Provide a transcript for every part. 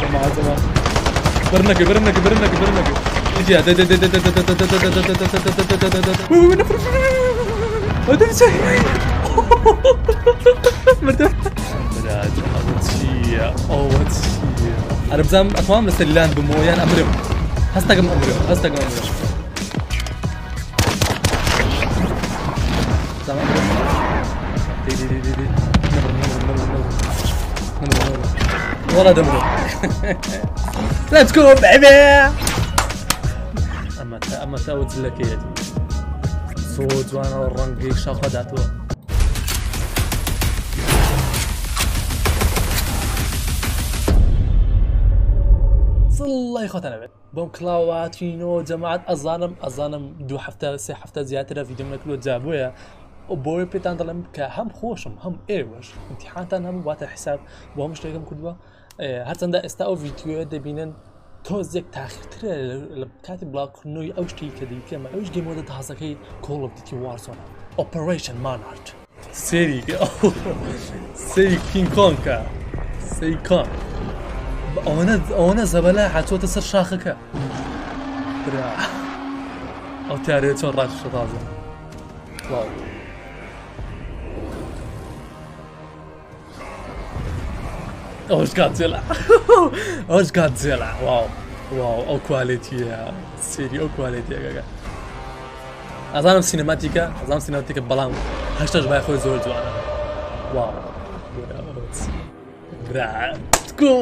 جماعة جماعة برنك برنك برنك برنك أجي اول شيء أنا ليتس جو بيبي أما تا أما تا وتزلكيتي صوت وأنا والرنقي شاخداتو والله خوتنا بێت بۆم کلااواتینەوە جەماعات ئەزانم ئەزانم دو هەفتە سێ هەفتە زیاترە ڤیددیو نەکرۆ جابووە بۆی پێتان دەڵم کە هەم خۆشم هەم ئێوەش امتحانتان هەم واتە حساب. بۆ هەم شتێکم کردووە هەرچەندە ئێستا ئەو ڤیددیوە دەبینن تۆزێک تاخیرترە لە کاتی بڵاوکردنەوەی ئەو شتی کە دیکەمە ئەوش گەمۆدە تازەکەی کۆڵتی وارسۆنە ئۆپەرێشن مانارت سێری سێری کینکۆنکە سەیکان ئەوەنە ئەوەنە زەبەلا حچۆتە سەر شاخەکە. ئەو تارێ چۆن ڕاش تازە. واو ئەوش کاتێلا ئەوش کاتێلا واو واو ئەو کوالێتیە سێری ئەو کوالێتیەکەگە ئازانم سینەماتیکە ئەزانام سینەماتیکە بەڵام هەشتاش بای خۆی زۆر جوانە واو برا تکۆ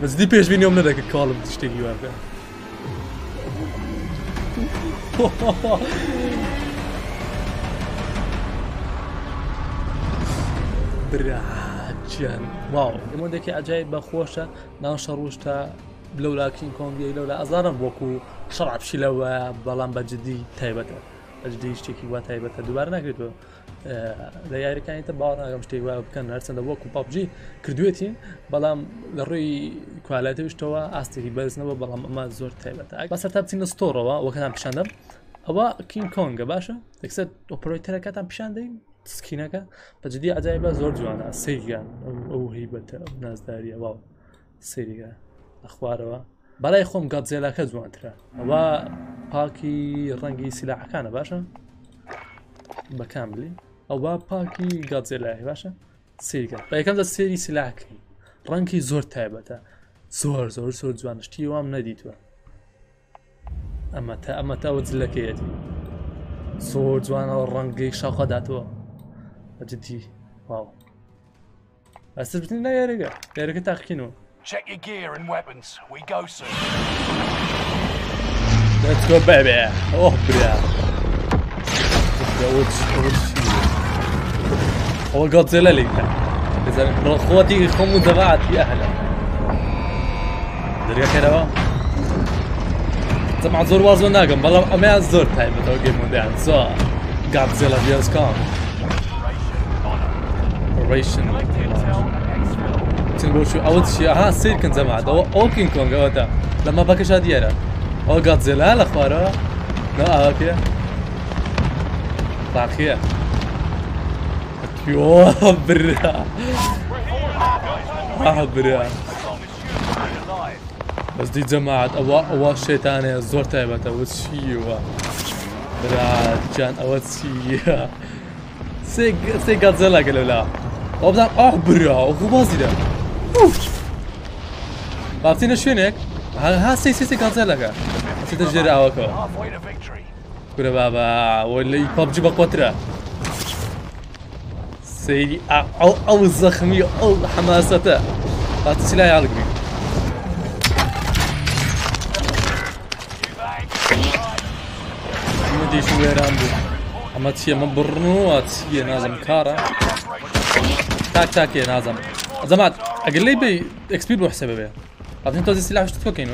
بەزدی پێشبینیۆم نەدەکە کاڵم شتێکی واکە براجیان واو. ئەمەدەکی ئەجای بەخۆشە ناو شەڕوشتە لەولاکین کۆنگی لەولا ئازارم وەکو شەڕابشی لەوە بەڵام بەجددی تایبەتە. ئەجددی شتێکی وا تایبەتە. دووبار ناکرێتەوە لە یاریەکانیتە باڵ ناگەم شتێک وا بکەن. هەرچەندە وەکو پاپجی کردوێتی بەڵام لە ڕووی کوالەتی شتەوە ئاستێکی بەرزنەوە بەڵام ئەمە زۆر تایبەتە. بەسەر تا بچینە ستۆرەوە وەکەتان پیشاندەم ئەوە کین کۆنگە باشە؟ دەکسەر ئۆپۆرۆیتەرەکەتان پیشاندەی سکینەکە بەجددی ئەجایبە زۆر جوانە. سەیگان ئەو هیبەتە نازداریە. واو. سریگە ئەخوارەوە. بەڵای خۆم گاتزێلاکە جوانترە. ئەوە پاکی ڕەنگی سیلاحەکانە باشە بەکاملی ئەوە پاکی گاتزێلای باشە سریگە بە یەکەم دە سێری سیلاکەی ڕەنکی زۆر تایبەتە. زۆر زۆر زۆر جوانشتی وام نەدیتوە. ئەمە تا ئەمە تاوە جلەکەیەتی. زۆر جوانەوە ڕەنگەی شاخەداتەوە بەجددی واو. ئەسر بتن لە یارێگە یارەکە تاقینەوە Check your gear and weapons. We go soon. Let's go baby. اوه برا اول شيء هو جودزيلا لي اذا اخواتي خمو دفعت يا أهلا. دريا كده طبعا زور وازو ناقم. والله ما زور تايم. تو جيم مودان سو جودزيلا فيوس كام اوبريشن تنقول شو اول شيء ها سير كان زمان أو أو كينج كونغ اوتا لما بكش هديرة أو جودزيلا لا خوارا لا أوكي طاقية يوه برا آه برا بس دي جماعة أوا أوا الشيطانية زور تايبة أول شي وا برا جان أول شي سي سي جادزيلا قالوا لا وبدأ آه برا وخو بازي ده بابتينا شوينك ها ها سي سي سي جادزيلا كا سي تجري victory. كورا بابا ولا ببجي بقوترة سيدي أو أو الزخمي أو حماسته لا تسلاي على قريب مدي شو ويران بو اما تشي من برنو تشي نازم كارا تاك تاك يا نازم زعما أقل لي بي إكس بي بروح سببه بعدين توزي السلاح وش تفكينو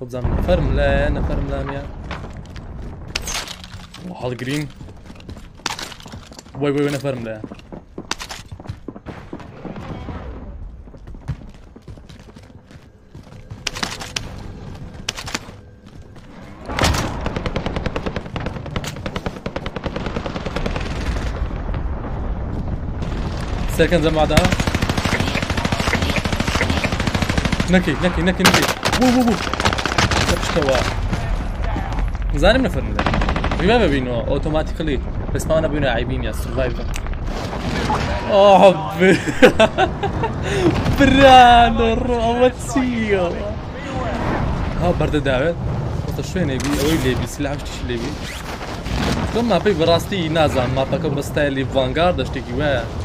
خب زعما فرم لا أنا فرم لا ميا وهذا جرين وي وي وين فرم لا ساكن زعما بعضها نكي نكي نكي نكي. وو وو وو. إيش شتوا زانم نفر مده ما ببينو اوتوماتيكلي بس ما أنا بينو عيبين يا سرفايفر أوه برانو اول سيو ها برد داوت وصل شوي يعني نبي أوي ليبي سلاح شتيش ليبي ثم ما بي براستي نازا ما بكم بستايلي فانغارد أشتكي وين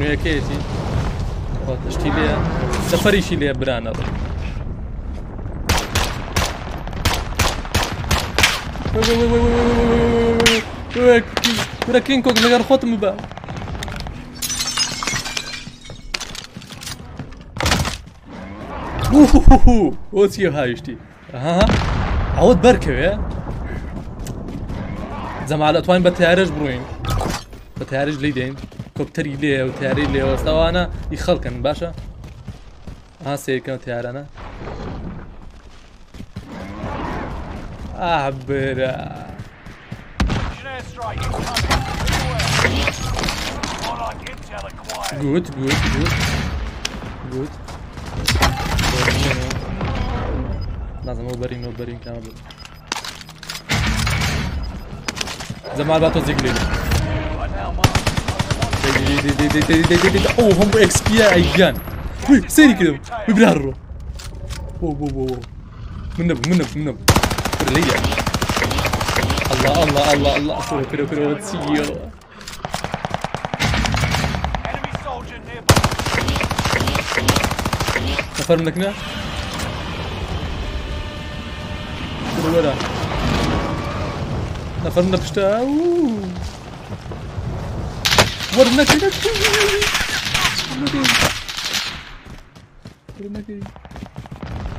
نوێیەکەیەتی شتی لێ سەفەریشی لێ برانە برە کین کۆک لەگەر خۆتم بە ئۆ چیە هاویشتی ئەوت بەرکەوێ جەمالە توانین بە تیارش بڕوین بە تیارش لی دێن کۆپتەری لێ و تیاری لێوەستاوانە ی خەڵکن باشا. ها سێکە و تیارانە ئابرا گوت گوت گوت گوت نازم ئەو بەرین و بەرین کام بێت زەمال با تۆ زیگرین أو هم إكس بي ايان وي سيري كده وبنهروا واو واو واو من نب من نب من نب برليع الله الله الله الله سوي كده كده وتسيو نفر منك هنا ولا نفر من بشتا اوه Vurun ne değil. Vurun ne değil. Vurun ne değil.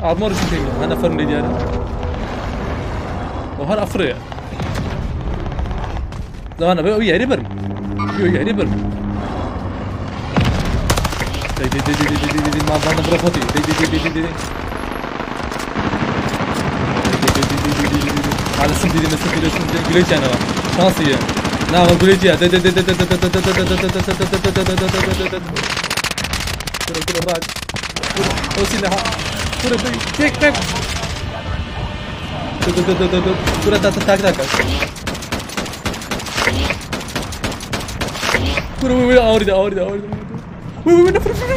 Armor üstündeyim. Ben aferin dedi yani. Oha afırı ya. Lan abi o yeri bir. Yo yeri bir. Dey dey dey dey dey dey dey mandan bırak o değil. Dey dey dey dey dey dey. Hadi sın dilini sın dilini sın dilini güleceğine bak. Şans iyi. Não, não acredito. Cura, cura, brate. Cura. Ô, Sinha, cura, pega, pega. Cura, tá, tá, tá, tá. Cura, cura, aurida, aurida, aurida. Cura, cura, cura.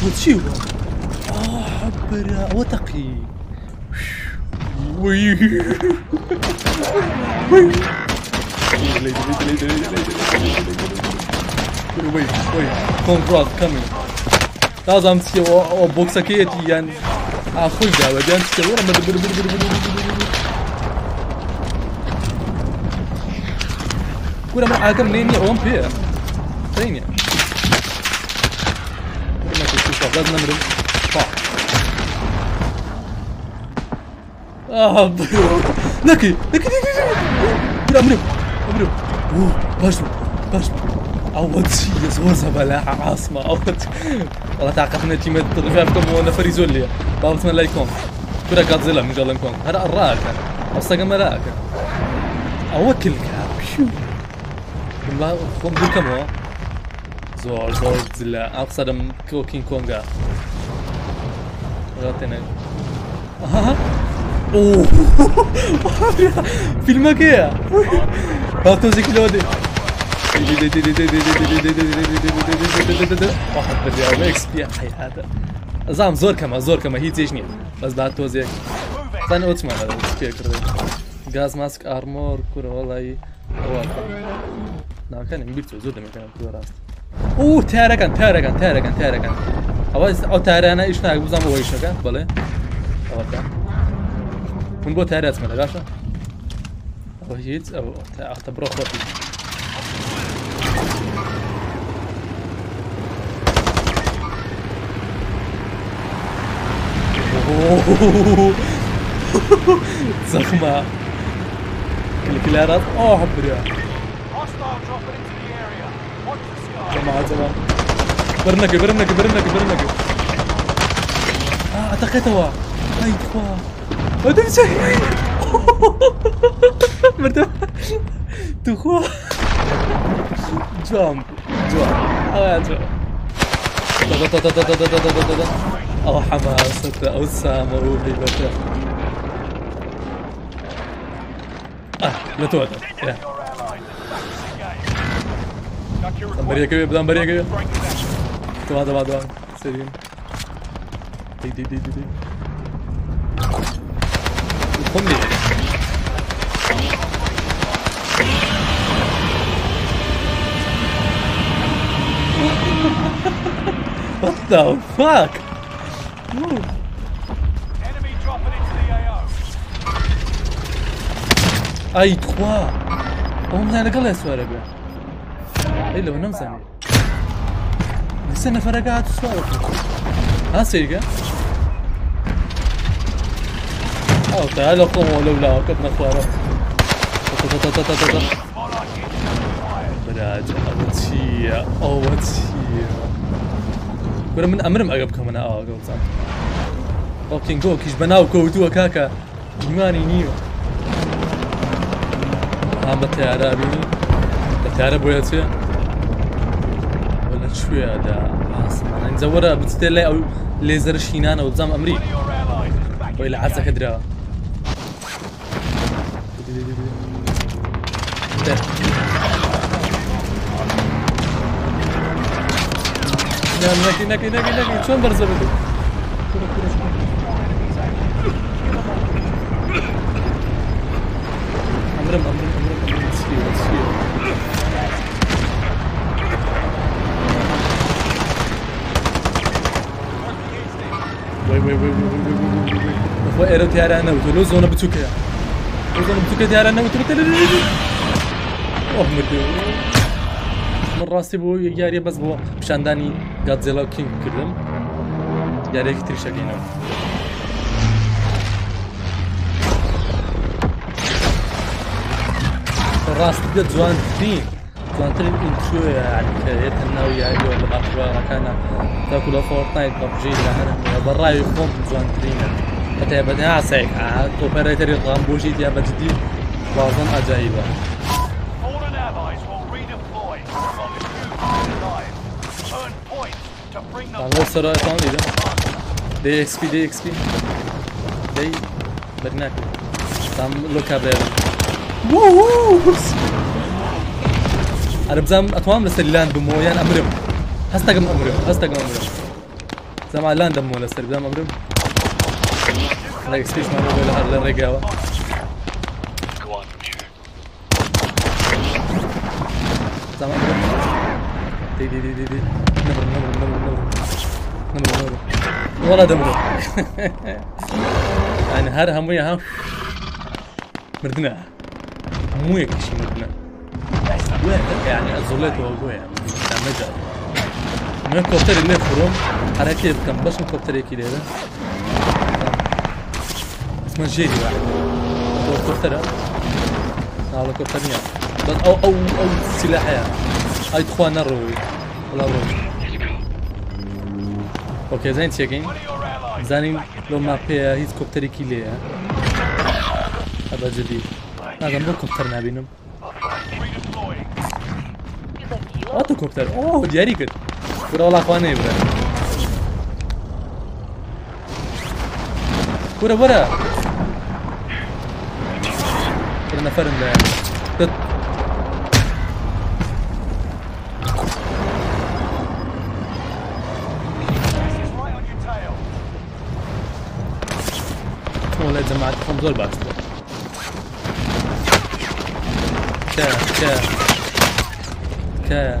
Putz, tio, mano. وتقي وي وي وي وي كونترات كامل لازم تسي أو بوكسكيتي يعني أخوي داوي جان كورا ما عاكم ليني اون بي ليني لازم نمرم Ah, Neki, neki, neki, neki. Kira, mreu, mreu. Uh, baixo, baixo. عوض شي زور زبلاحة عاصمة. عوض والله تعاقبنا تيمات فيكم وأنا فريزوليا بابا تمنى لايكم كرة غادزيلا من جال نكون هذا الراكة. أصلا كما راك اوكل شو؟ ما قوم بكم هو زور زور أقصد كوكين كونغا. غاتنا ها اوه في المكية هاتو زي كلودي واحد بالريال إكس بي حي هذا زعم زور كما زور كما هي تيجني بس بعد توزيك ثاني اوتمان هذا سبيكر غاز ماسك ارمور كورة والله هو نا كان يمبيتو زود ما كان تو راست اوه تاركن تاركن تاركن تاركن أو أو تارانه إيش ناك بزام هو إيش كان بله أو تا من بو هذا من باشا أو هيت أو اختبروه خطي زخمة الكلارات اوه حبريها جماعة جماعة برنقي برنقي برنقي برنقي آه اتقيتها أيوه Wat doet ze? Maar dan... Toen gewoon... Jump. Jump. Oh ja, jump. أو حماسة أو السامة وهبة آه لا تودع يا دمبرية كبيرة دمبرية كبيرة تمام تمام تمام سيرين دي دي دي دي, دي. combi. what the fuck? Move. Enemy dropping into the AO. Ay, trois. On a la gueule, ce arabe. الا هنا مسامي نستنى فرقات الصورة ها سيرقه أو تعالوا قوم لولا وقد نصارى براج أوتيا أوتيا كنا من أمرم أقبكم أنا آه قلت أوكين جو كيش بناو كوتوا كاكا. نيو. آه، هم بيني ولا دا آه، أو ليزر أمري Yan naki naki naki naki çon barza betu. Amrım amrım amrım amrım sıkıyor sıkıyor. Vay vay vay vay vay vay vay vay. Fo ero tiyara ana utu lo zona butuka ya. Lo zona butuka tiyara ana utu lo اوه مدو من راسي بو ياري بس بو مشان داني Godzilla King girdim. Yani elektrik şakayla. راستگە جوانترین جوانترین ئینترۆە عکەێتە ناو یاری لە باشڕەکانە تاکو لە فۆرتنایت بەبژی لە هەرم بەڕاوی خۆم جوانترینە بەتێ بەدەناسێک تۆپەرێتری قام بۆژی دیابەتدی بازم ئەجاییبە. Tamam sarı falan diyeceğim. DXP, DXP. They... Barnak. Tam look up there. Woohoo! انا بزام اتوام لسه لاند بمو يان امرم هستقم امرم هستقم امرم زعما لاند امو لسه بزام امرم لا اكسبيش ما نقول هذا الرقاوه زعما امرم دي دي دي دي, دي. نمر نمر نمر نمر نمر نمر والله دمر يعني هر همية ها مردنا مو هيك شيء مردنا يعني الزولات وابويا يعني مجال من الكوبتر اللي فروم حركة كم بس الكوبتر هيك ليه اسمه جيري واحد هو الكوبتر آه الكوبتر بس أو أو أو سلاح يعني هاي تخوان الروي Ok, zanim checking. Zanim do mapea hiç kopteri kiliye. Hadi ciddi. Adam bu kopter ne benim? Atı kopter. Oh, diğeri kır. Bura ola kuan evre. Bura bura. Bir neferim de yani. لازم عاد تفهم زول باكسبر تا تا تا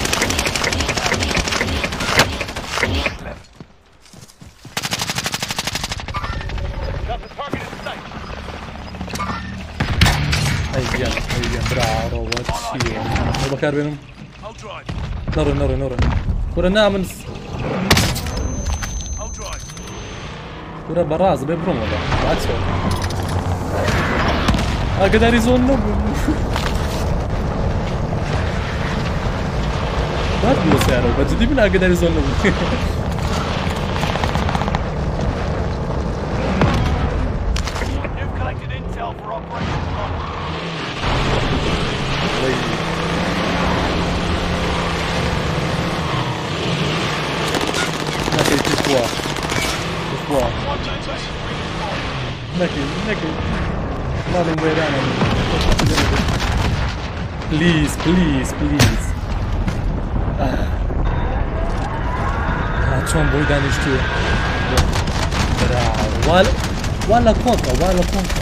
bakar benim. Noro noro noro. Bura ne amınız? Bura baraz be bro moda. Aç ver. A kadar izonda bu. Ne yapıyorsun yani? Ciddi mi ne kadar izonda bu? پلیز پلیز پلیز چۆن بۆی دانیشتووە وا لە کۆنتە وا لە کۆنتە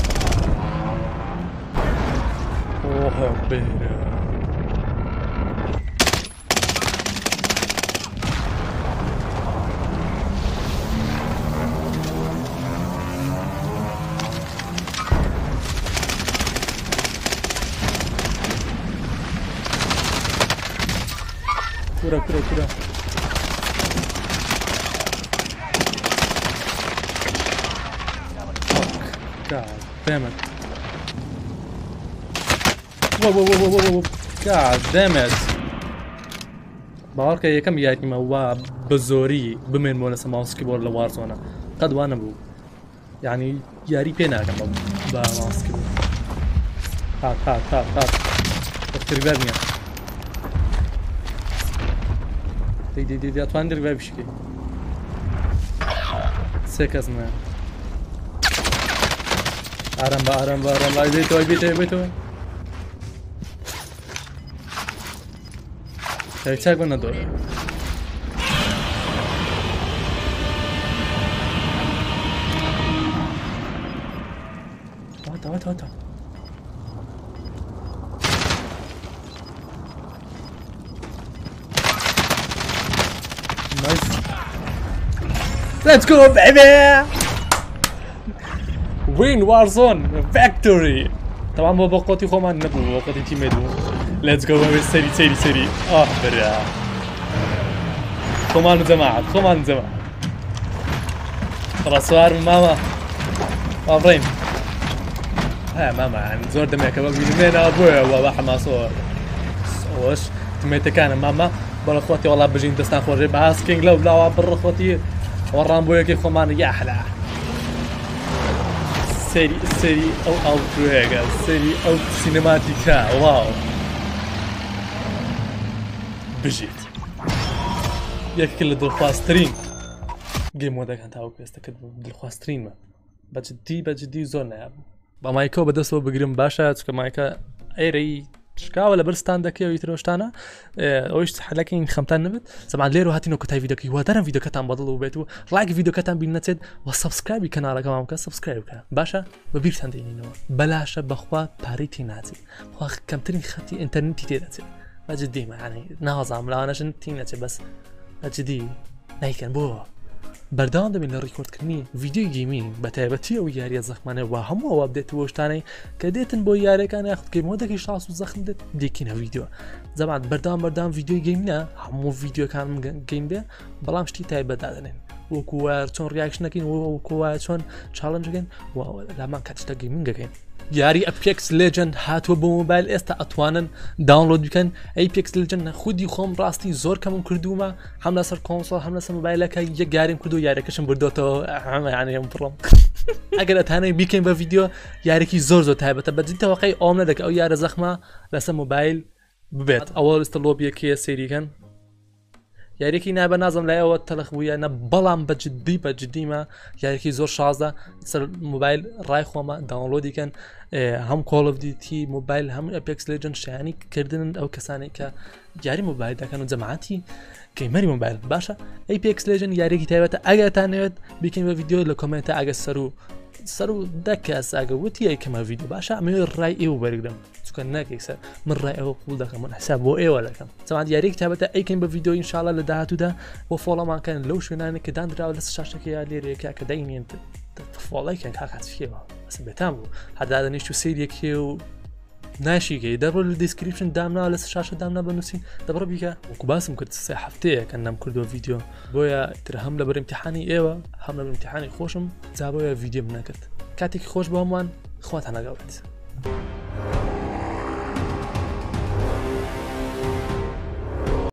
ئۆهە کورە کورە کورە damn it. Whoa, whoa, whoa, whoa, whoa, God damn it. باوەڕکە یەکەم یاکنیمە وا بە زۆری بمێن بۆ لە سەماسکی بۆر لە وارزۆنە قەت وانە بوو یعنی یاری پێ ناکەم بە ماسکی بوو تا تا تا تا. تربەر نیە Dej, dej, dej, отвандер вебщики. Сека знаю. Aramba aramba aramba Haydi toy bir toy bir toy Çay çay bana doğru Ata ata ata Let's go, baby! Win Warzone Factory! طبعا بە قۆتی خۆمان نەبوو بۆ قۆتی تیمێت بوو Let's go بەبێ سەری سەری سەری ئاه برا. خۆمان و جەماعەت خۆمان و جەماعەت ڕەسوار مامە ئاڕێین ها ماما زۆر دەمێکە بە بینێنەوە بۆیەوە بە حەماسۆر ئەوەش تمێتەکانە ماما. بەڵە خۆتی وڵا بژین دەستان خۆڕێ بە هاسکینگ لەو لاوە بڕخۆتی وەڕام بۆ یەکی خۆمانە یاحلا سەری سەری ئەو ئەوێگە سەری ئەو سینەماتیکا واو بژیت یەکێک لە دڵخواستترین گەیمۆدەکان تاوە پێستەکەت دڵخواستترینمە بەجددی بەجددی زۆر نایابوو بە مایکەوە بەدەستەوە بگرم باشە چکە مایکە ئێرەی شکاوە لە بەرستان دەکەوی ترۆشتانە ئەوش حلەکەین خەمتان نبێت زمان لێر و هاتینەوە کۆتای ویددەکەی وادارم ویددەکەتان بەدڵ و بێت و لایک ویددەکەتان بین نەچێت و سبسکرایبی کەناڵەکەمام بکە سبسکرایب بکە. باشە؟ بە بیرتان دێنینەوە بەلاشە بەخوا پارەی تی ناچێت. خوا کەمترین خەتی ئینتەرنتی تێدەچێت بەجددی مەیانی ناوازام لاوانەشن تی نەچێت بەس. بەجددی نیکەن بۆ. بەرداوام دەبین لە ڕیکۆردکردنی ویددیوی گیمین بە تایبەتی ئەو یاریە زەخمانە و هەموو ئەوە بدێتەوە شتانەی کە دێتن بۆ یارەکان یاخودگەی مۆدەکەی شاس و زەخم دیکینە ویددیو زەمان بەردام بەردام ویددیوی گەیمە هەموو ویددیوەکان گەیم بێ بەڵام شتی تایبەتدادنێن وەکووە چۆن ریاکشنەکەین وەکووە چۆن چاڵنجگەن لامان کاتشتە گەیمین گەکەین یاری ئەپێکس لێجند هاتووە بۆ مۆبایل ئێستا ئەتوانن داونلۆد بکەن. ئەیپێکس لەجن خودی خۆم ڕاستی زۆر کەمم کردومە هەم لەسەر کۆنسۆل هەم لەسەر مۆبایلەکە یەک گاریم کردو یارەکەشم بردوتەوە. ئەمەیانم بڕم ئەگەر ئەتانەی بیکەین بە ڤیددیو یارێکی زۆر زۆر تایبەتە. بەجیتەوەقی ئۆم نەدەکە. ئەو یارە زەخمە لەسەر مۆبایل ببێت. ئەوە لەستە لۆبیەکەیە سێریکەن یاریکی نابە نازم لایەوە تەلخ بووە. نە بەڵام بە جددی بە جددیمە یاریکی زۆر شازە سەر موبایل ڕای خۆمە داونلۆدیکەن هەم کۆڵفدیتی موبایل هەم ئەپێکس لێجن شیانی کردن ئەو کەسانی کە یاری موبایل دەکەن و جەماعتی گەیمەری موبایل باشە ئەیپێکس لێژن یارێکی تایبەتە. ئەگەتانەوێت بکەین بە ویددیو لە کۆمنتە ئەگە سەر و سەر و دەکەس ئاگە وتی یکەمە ویددیو باشە ئەمێ ڕای ئێوە بەرگرم. چکە ناکەی سەر من ڕای ئەوە قوڵ دەکەم من حساب بۆ ئێوە دەکەم. چەمان دیارێک تابەتە ئەیکەین بە ویددیو انشاالله لە داهاتوودا بۆ فۆڵەمانکەن لەو شوێنانە کە دانراوە لە شاشەکە یا لێرەیەکە کە دەینێن فۆڵیکەن کاکاتفیەوە ئەسم بێتام بوو. هەردادنیشت و سریەکێ و ناشیگەی. دەڕۆ لە دیسکریپشن دامنا لە شاشە دامنا بنووسین دەبڕ بیکە وەکو باسم کرد سێ هەفتەیە کە نام کردو ویددیو بۆیە تر هەم لە بەرمتیحانی ئێوە هەم لە بەمتیحانی خۆشم جا بۆیە ویددیو نەکرد کاتێکی خۆش بۆ هەمووان خواتان لەگەڵێت.